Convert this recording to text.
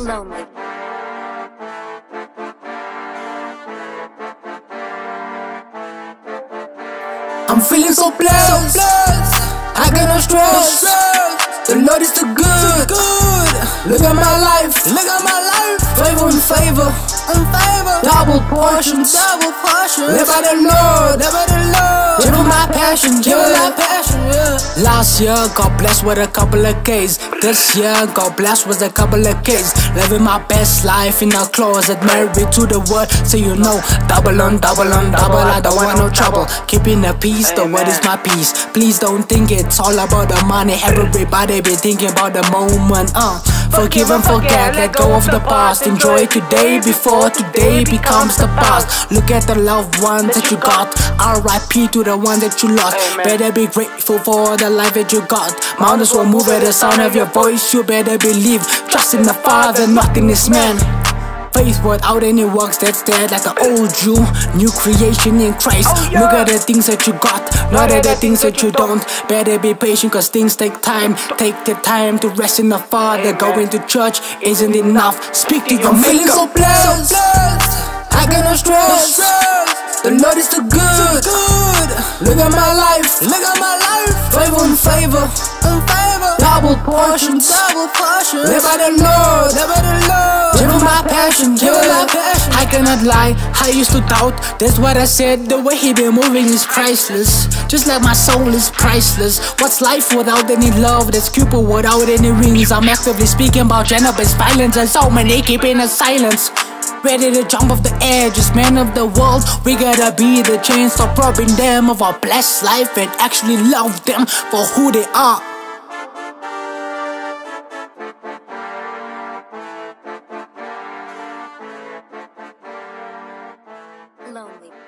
lonely. I'm feeling so blessed. So blessed. I got no stress. No stress. The Lord is too good. good. Look at my life. Look at my life. Favor and favor. And favor. Double portions. Double portions. Live by the Lord. Live by the Lord. Give my passion. Give my passion. Yeah. Last year, got blessed with a couple of K's. This year, got blessed with a couple of K's. Living my best life in a closet. Married to the word, so you know. Double on, double on, double. I don't want no trouble. Keeping the peace, the word is my peace. Please don't think it's all about the money. Everybody be thinking about the moment. Uh, forgive and forget, let go of the past. Enjoy today before today becomes the past. Look at the loved ones that you got. RIP to the one that you lost. Better be grateful for the life that you got. Mountains will move at the sound of your voice. You better believe. Trust in the Father, not in this man. Faith without any works that's dead like an old Jew. New creation in Christ. Oh, Look at the things that you got, not at the things that you don't. Better be patient cause things take time. Take the time to rest in the Father. Going to church isn't enough. Speak to your I'm feeling so blessed. I got no stress. The Lord is too good. Look at my life. Look at my life. Favor and favor. And favor. Double portions. Double portions. Live by the Lord. I lie, I used to doubt. That's what I said. The way he been moving is priceless. Just like my soul is priceless. What's life without any love? That's Cupid without any rings. I'm actively speaking about gender-based violence, and so many keeping a silence. Ready to jump off the edges, man of the world. We gotta be the change, stop robbing them of our blessed life and actually love them for who they are. lonely.